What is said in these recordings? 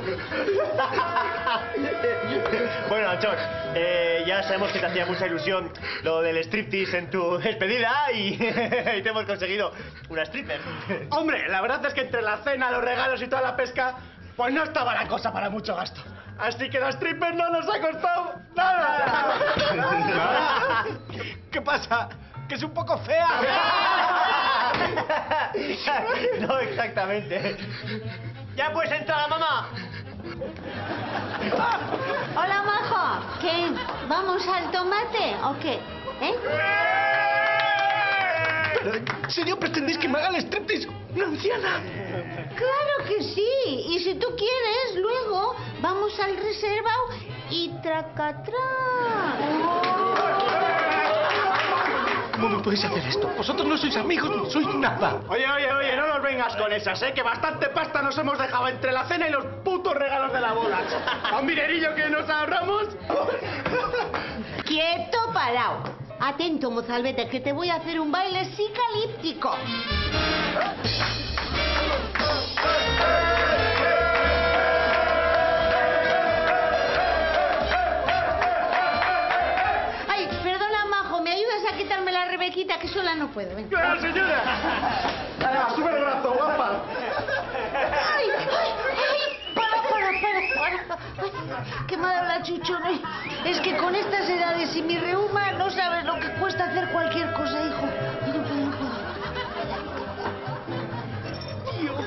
bueno, Anchón, eh, ya sabemos que te hacía mucha ilusión lo del striptease en tu despedida y, y te hemos conseguido una stripper. Hombre, la verdad es que entre la cena, los regalos y toda la pesca, pues no estaba la cosa para mucho gasto. Así que la stripper no nos ha costado nada. ¿Qué pasa? Que es un poco fea. no exactamente. Ya pues entra la mamá. Hola, majo. ¿Qué? ¿Vamos al tomate o qué? ¿Eh? ¿En serio pretendéis que me haga el striptease una anciana? Claro que sí. Y si tú quieres, luego vamos al reservado y tracatrá. ¿Cómo me podéis hacer esto? Vosotros no sois amigos, no sois nada. Oye, oye, oye, no nos vengas con esas, ¿eh? Que bastante pasta nos hemos dejado entre la cena y los putos regalos de la boda. A un dinerillo que nos ahorramos. Quieto, parado. Atento, mozalbete, que te voy a hacer un baile psicalíptico. Rebequita que sola no puedo? Ven. ¡Ah, señora! Venga, sube el brazo, guapa. ¡Ay! ¡Ay! ¡Ay! ¡Para, para, para! para. Ay, ¡Qué me ha dado la chuchona! Es que con estas edades y mi reuma no sabes lo que cuesta hacer cualquier cosa, hijo. Y no puedo, no puedo. Dios,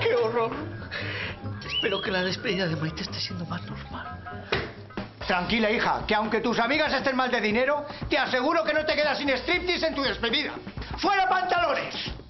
qué horror. Espero que la despedida de Maite esté siendo más normal. Tranquila, hija, que aunque tus amigas estén mal de dinero, te aseguro que no te quedas sin striptease en tu despedida. ¡Fuera pantalones!